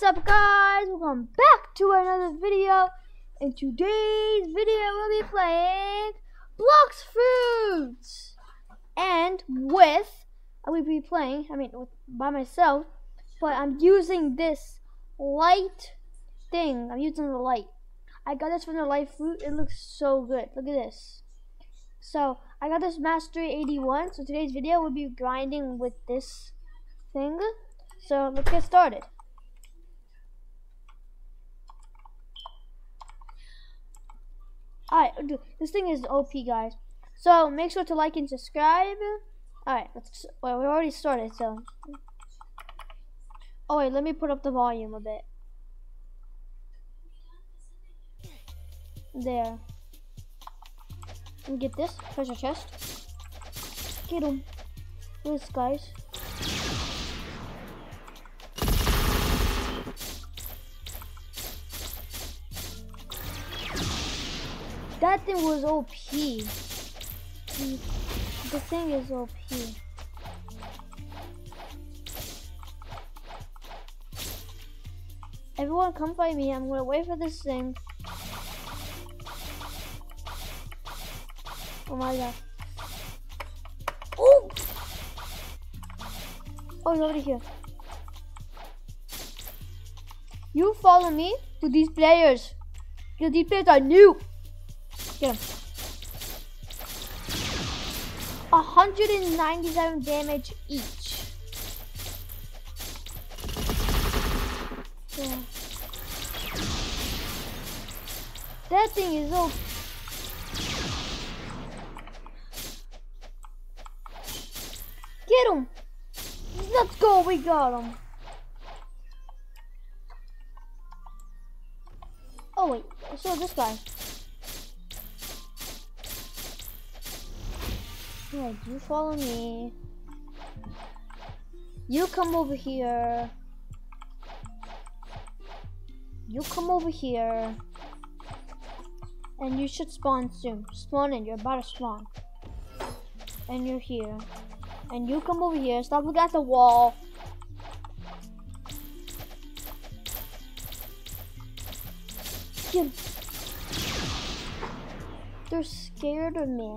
What's up guys? Welcome back to another video. In today's video we'll be playing Blox Fruits. And with, I will be playing, I mean with, by myself, but I'm using this light thing. I'm using the light. I got this from the light fruit. It looks so good. Look at this. So I got this Mastery 81. So today's video will be grinding with this thing. So let's get started. Alright, this thing is OP, guys. So make sure to like and subscribe. Alright, let's. Well, we already started, so. Oh wait, let me put up the volume a bit. There. Me get this treasure chest. Get him. This guys. That thing was OP. The thing is OP. Everyone come fight me. I'm gonna wait for this thing. Oh my god. Oh! Oh, he's over here. You follow me to these players. Because these players are new. Get him. 197 damage each. Yeah. That thing is so. Get him! Let's go, we got him. Oh wait, so this guy. Yeah, you follow me. You come over here. You come over here. And you should spawn soon. Spawn in, you're about to spawn. And you're here. And you come over here. Stop looking at the wall. They're scared of me.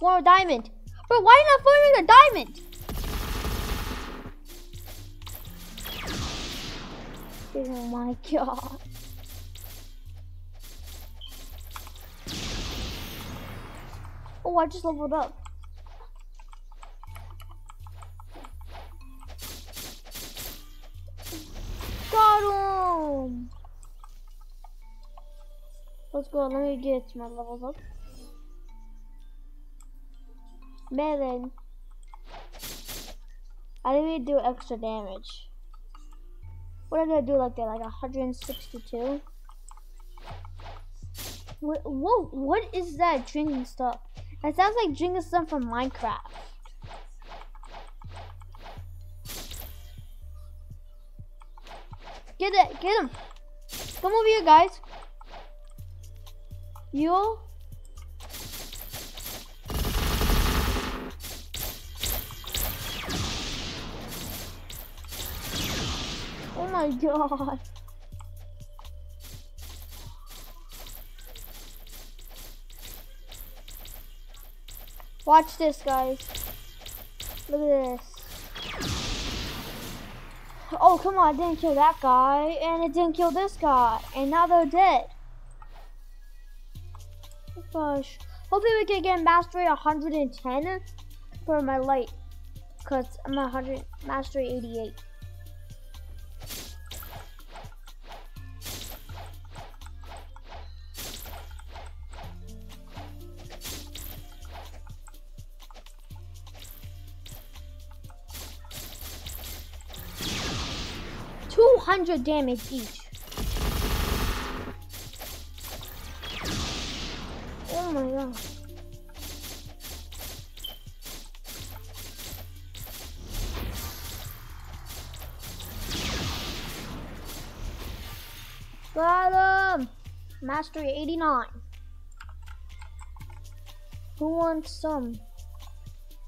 More diamond. But why not forming a diamond? Oh my god. Oh, I just leveled up. Got him! Let's go, let me get my levels up. Melon. I didn't even do extra damage. What did I do like that? Like 162? What, whoa, what is that drinking stuff? That sounds like drinking stuff from Minecraft. Get it, get him. Come over here, guys. You my god. Watch this, guys. Look at this. Oh, come on. I didn't kill that guy. And it didn't kill this guy. And now they're dead. Oh, gosh. Hopefully we can get mastery 110 for my light. Because I'm 100 mastery 88. Two hundred damage each. Oh my god. Got him! Mastery 89. Who wants some?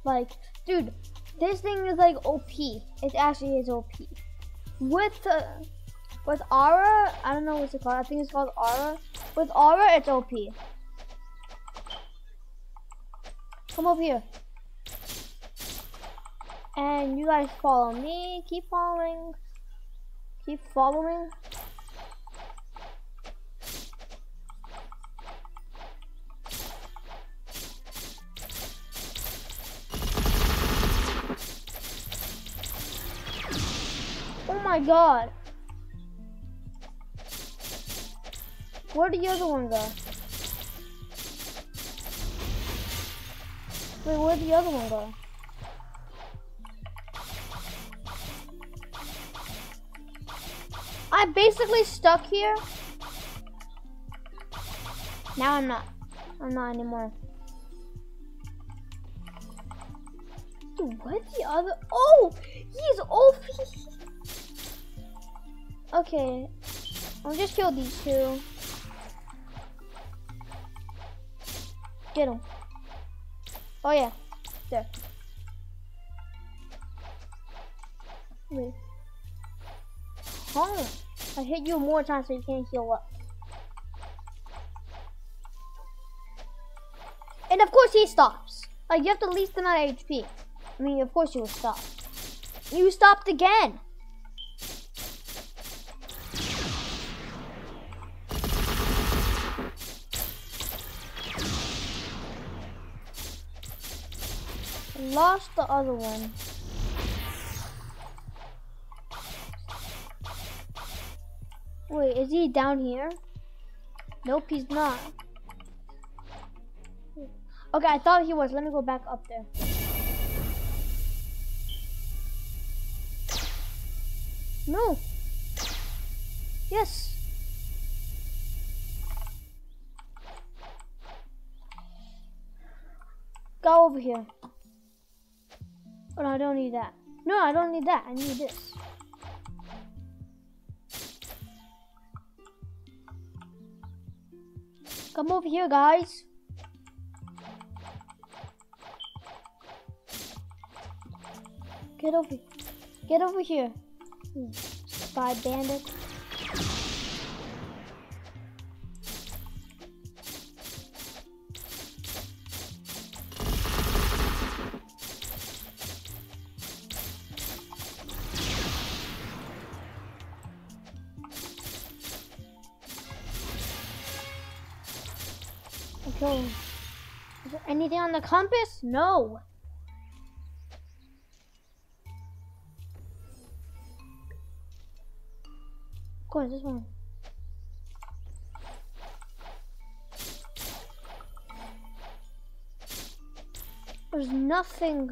Like, dude, this thing is like OP. It actually is OP. with uh, with Aura, I don't know what's it called. I think it's called Aura. With Aura, it's OP. Come over here. And you guys follow me. Keep following. Keep following. My god. Where did the other one go? Wait, where'd the other one go? I'm basically stuck here. Now I'm not. I'm not anymore. Dude, where'd the other? Oh, he's OP. okay, I'll just kill these two. Get him. Oh yeah, there. Wait. Home. I hit you more times so you can't heal up. And of course he stops. Like you have the least amount of HP. I mean, of course you will stop. You stopped again. Lost the other one. Wait, is he down here? Nope, he's not. Okay, I thought he was. Let me go back up there. No. Yes. Go over here. No, I don't need that. No, I don't need that. I need this. Come over here, guys. Get over Get over here. Hmm. Spy bandit. Is there anything on the compass? No. Of course, this one. There's nothing.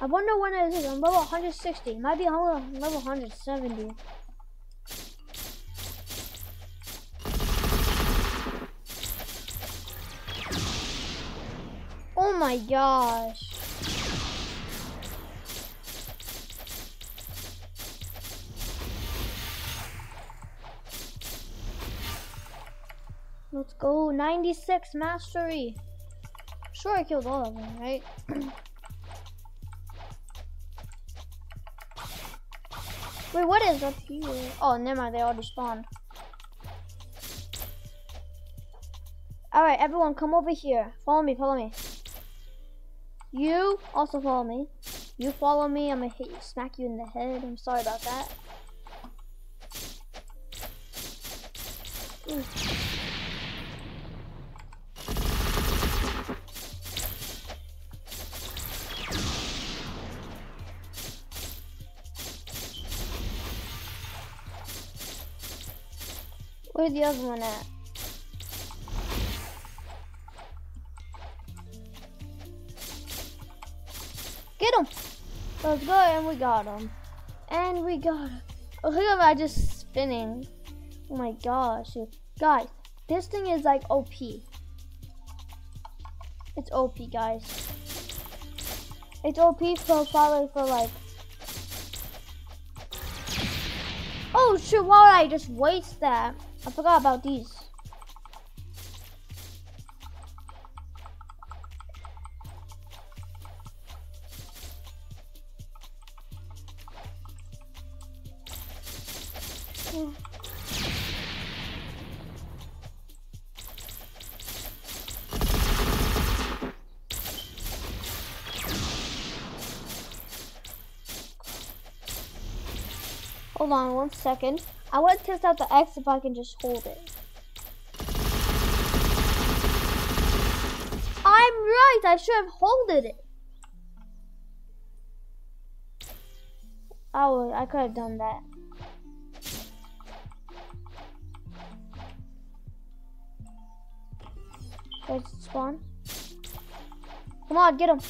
I wonder when it is. I'm level 160. It might be on level 170. Oh my gosh. Let's go. 96 mastery. Sure, I killed all of them, right? Wait, what is up here? Oh, never mind. They all spawned. Alright, everyone, come over here. Follow me, follow me. You also follow me. You follow me, I'm gonna hit you, smack you in the head. I'm sorry about that. Ooh. Where's the other one at? Him! Let's go, and we got him. And we got him. Oh, look at that just spinning. Oh my gosh. Guys, this thing is like OP. It's OP, guys. It's OP for probably for like... Oh shoot, why did I just waste that? I forgot about these. Hold on one second. I want to test out the X if I can just hold it. I'm right. I should have holded it. Oh, I could have done that. Let's spawn. Come on, get him.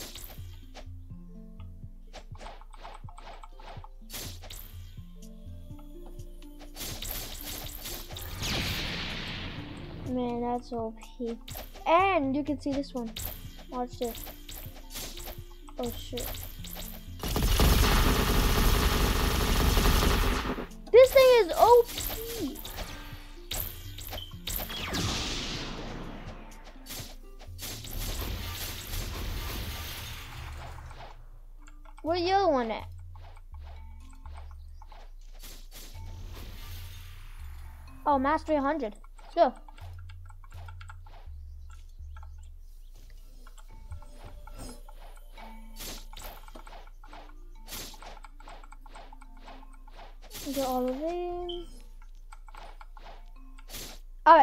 Man, that's OP. And you can see this one. Watch this. Oh shit. This thing is OP. Where the other one at? Oh, Mastery 100. Let's go.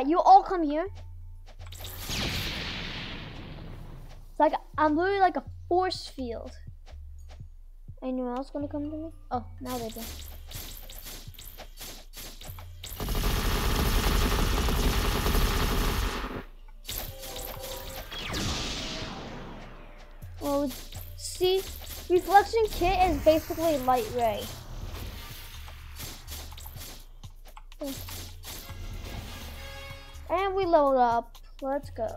Alright, you all come here. It's like I'm literally like a force field. Anyone else gonna come to me? Oh, now they do. Well, see, reflection kit is basically light ray. Load up. Let's go.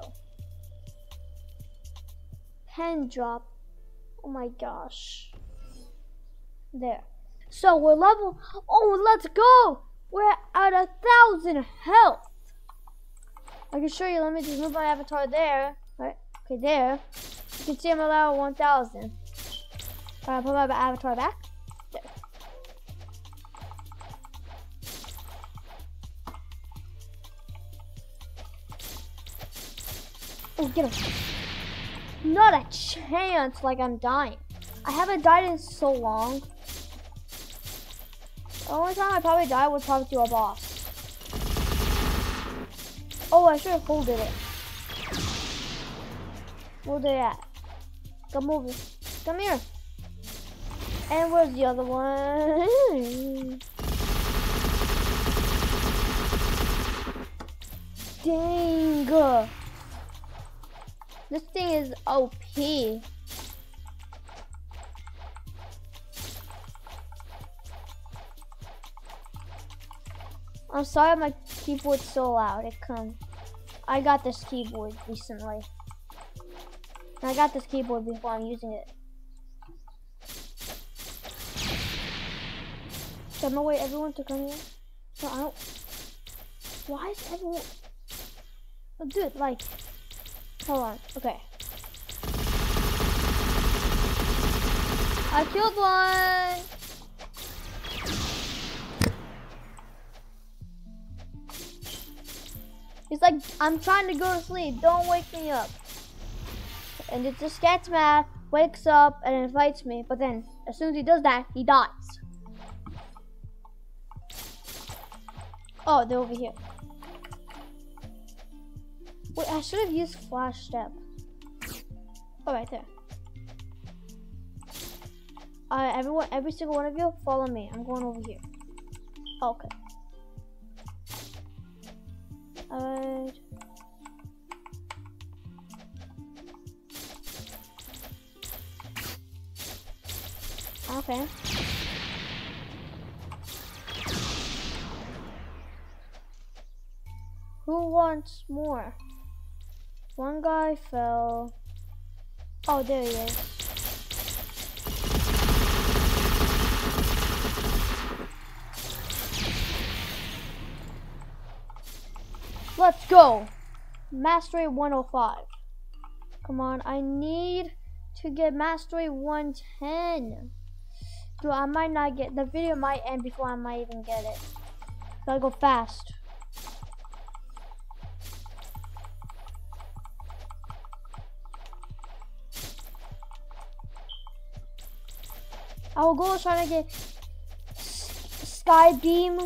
Pen drop. Oh my gosh. There. So we're level. Oh, let's go. We're at a thousand health. I can show you. Let me just move my avatar there. Right. Okay, there. You can see I'm level 1,000. Alright, put my avatar back. Oh, get him. Not a chance like I'm dying. I haven't died in so long. The only time I probably die was probably to a boss. Oh, I should have folded it. Where they at? Come over. Come here. And where's the other one? Dang. This thing is OP. I'm sorry my keyboard's so loud. It comes. I got this keyboard recently. I got this keyboard before I'm using it. So I'm gonna wait everyone to come here. No, I don't. Why is everyone? Dude, like. Hold on. Okay. I killed one. He's like, I'm trying to go to sleep. Don't wake me up. And it just gets mad, wakes up, and invites me. But then, as soon as he does that, he dies. Oh, they're over here. Wait, I should have used flash step. Oh, right there. Alright, everyone, every single one of you, follow me. I'm going over here. Oh, okay. Alright. Okay. Who wants more? One guy fell. Oh, there he is. Let's go. Mastery 105. Come on, I need to get Mastery 110. Dude, I might not get, the video might end before I might even get it. Gotta go fast. Our goal is trying to get Sky Beam.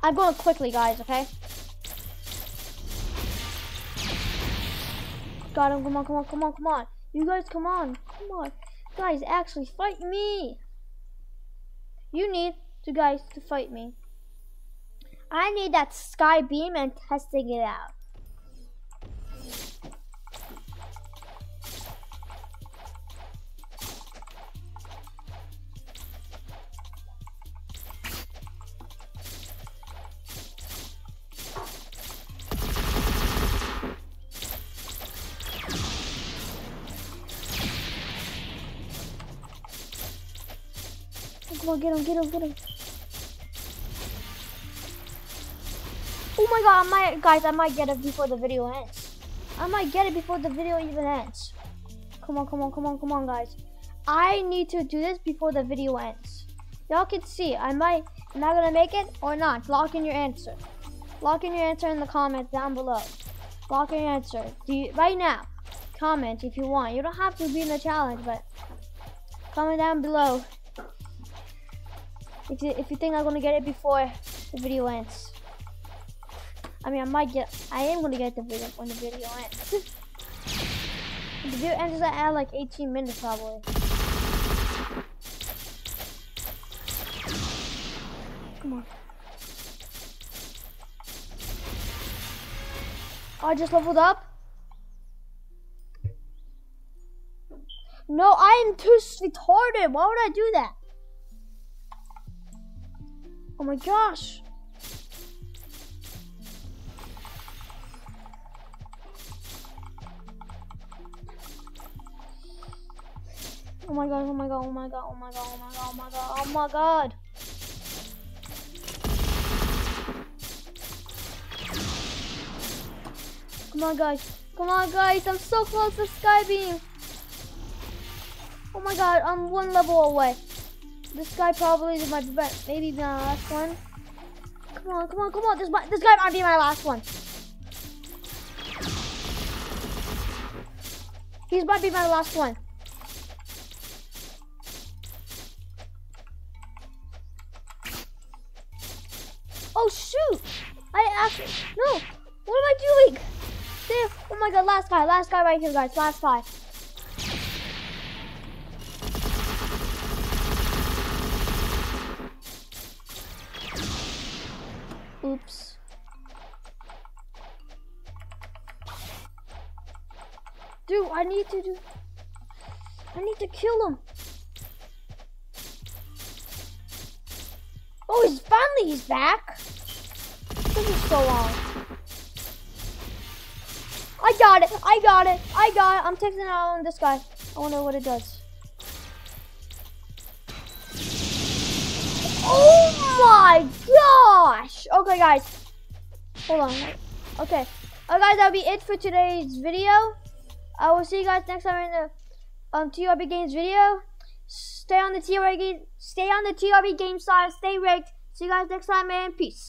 I'm going quickly, guys, okay? Got him, come on, come on, come on, come on. You guys, come on, come on. Guys, actually, fight me. You need to, guys, to fight me. I need that Sky Beam and testing it out. Come on, get him, get him, get him. Oh my god, I might, guys, I might get it before the video ends. I might get it before the video even ends. Come on, come on, come on, come on, guys. I need to do this before the video ends. Y'all can see, I might, am I gonna make it or not? Lock in your answer. Lock in your answer in the comments down below. Lock in your answer. Do you, right now, comment if you want. You don't have to be in the challenge, but comment down below if you, if you think I'm gonna get it before the video ends. I mean, I might get, I am gonna get the video when the video ends. the video ends at like 18 minutes probably. Come on. Oh, I just leveled up. No, I am too retarded. Why would I do that? Oh my gosh. Oh my god, oh my god, oh my god, oh my god, oh my god, oh my god, oh my god. Come on guys, come on guys, I'm so close to Skybeam. Oh my god, I'm one level away. This guy probably is my best. maybe my last one. Come on, come on, come on. This this guy might be my last one. He's might be my last one. Oh shoot! I actually no. What am I doing? There. Oh my god! Last guy. Last guy right here, guys. Last guy. I need to do... I need to kill him. Oh, he's finally he's back. This is so long. I got it. I got it. I got it. I'm it out on this guy. I wonder what it does. Oh my gosh! Okay, guys. Hold on. Okay. Alright, guys, that'll be it for today's video. I will see you guys next time in the um, TRB Games video. Stay on the TRB. Stay on the TRB game side. Stay rigged. See you guys next time, man. Peace.